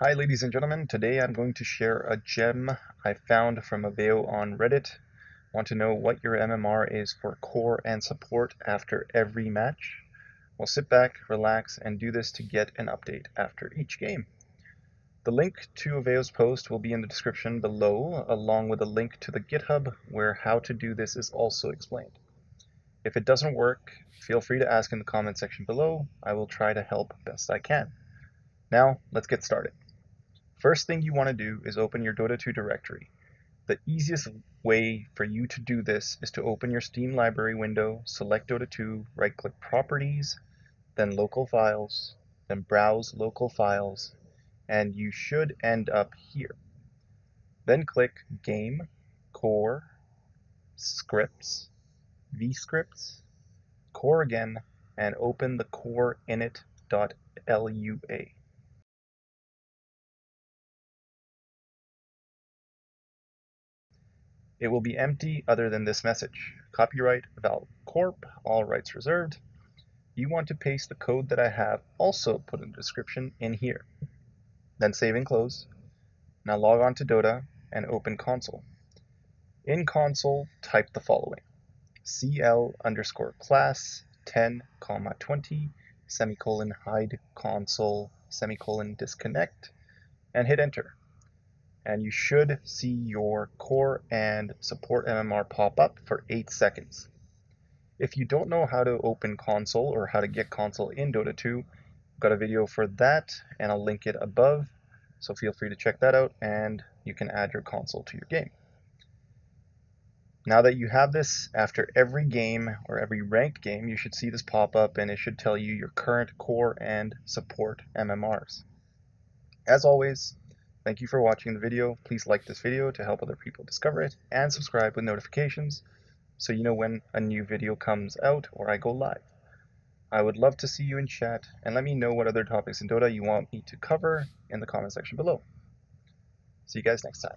Hi ladies and gentlemen, today I'm going to share a gem I found from AveYo on Reddit. Want to know what your MMR is for core and support after every match? Well sit back, relax, and do this to get an update after each game. The link to AveYo's post will be in the description below, along with a link to the GitHub where how to do this is also explained. If it doesn't work, feel free to ask in the comment section below. I will try to help best I can. Now, let's get started. First thing you want to do is open your Dota 2 directory. The easiest way for you to do this is to open your Steam library window, select Dota 2, right click Properties, then Local Files, then Browse Local Files, and you should end up here. Then click Game, Core, Scripts, vscripts, core again, and open the core init.lua. It will be empty other than this message. Copyright Valve Corp, all rights reserved. You want to paste the code that I have also put in the description in here. Then save and close. Now log on to Dota and open console. In console, type the following. CL underscore class 10 comma 20 semicolon hide console semicolon disconnect and hit enter and you should see your core and support MMR pop up for 8 seconds. If you don't know how to open console or how to get console in Dota 2, I've got a video for that and I'll link it above, so feel free to check that out and you can add your console to your game. Now that you have this, after every game or every ranked game, you should see this pop up and it should tell you your current core and support MMRs. As always, Thank you for watching the video. Please like this video to help other people discover it and subscribe with notifications so you know when a new video comes out or I go live. I would love to see you in chat and let me know what other topics in Dota you want me to cover in the comment section below. See you guys next time.